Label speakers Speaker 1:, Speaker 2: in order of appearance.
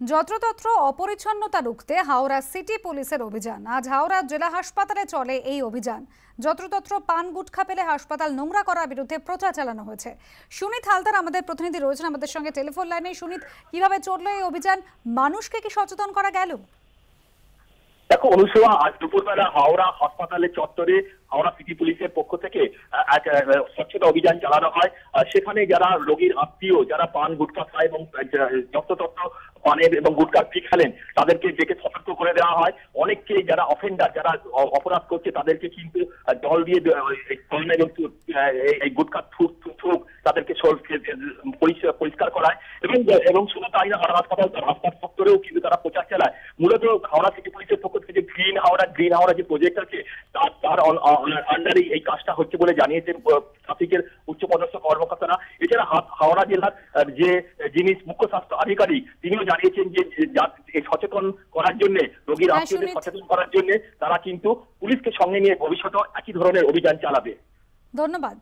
Speaker 1: যত্রতত্র অপরিচ্ছন্নতা রুখতে হাওড়া সিটি পুলিশের অভিযান। আজ হাওড়া জেলা হাসপাতালে চলে এই অভিযান। যত্রতত্র পান গুটখা পেলে হাসপাতাল নোংরা করার বিরুদ্ধে প্রচার চালানো হয়েছে। সুনীত হালদার আমাদের প্রতিনিধি রয়েছেন আমাদের সঙ্গে টেলিফোন লাইনে। সুনীত, কীভাবে চলল এই অভিযান? মানুষকে কি সচেতন করা গেল?
Speaker 2: দেখো অনুসভা আজ দুপুরবেলা হাওড়া হাসপাতালের চত্বরে হাওড়া সিটি পুলিশের পক্ষ থেকে এক স্বচ্ছতা অভিযান চালানো হয়। সেখানে যারা রোগীর আত্মীয়, যারা পান গুটখা খায় এবং যত্রতত্র পানের এবং গুটকার পি খেলেন, তাদেরকে ডেকে সতর্ক করে দেওয়া হয়। অনেককে যারা অফেন্ডার যারা অপরাধ করছে, তাদেরকে কিন্তু জল দিয়ে এই গুটকার থুক থুক তাদেরকে পরিষ্কার করায়। এবং এবং শুধু তাই না হাসপাতাল হাসপাতাল চত্বরেও কিন্তু তারা প্রচার চালায়। মূলত হাওড়া সিটি পুলিশের পক্ষ থেকে যে গ্রিন হাওড়া গ্রিন হাওড়া যে প্রজেক্ট আছে, তার তার আন্ডারে এই কাজটা হচ্ছে বলে জানিয়েছেন ট্রাফিকের উচ্চপদস্থ কর্মকর্তারা। এছাড়া হাওড়া জেলার যে যিনি মুখ্য স্বাস্থ্য আধিকারিক তিনিও জানিয়েছেন যে সচেতন করার জন্য রোগীর
Speaker 1: হ্যাঁ,
Speaker 2: আত্মীয়দের সচেতন করার জন্য তারা কিন্তু পুলিশকে সঙ্গে নিয়ে ভবিষ্যতে একই ধরনের অভিযান চালাবে।
Speaker 1: ধন্যবাদ।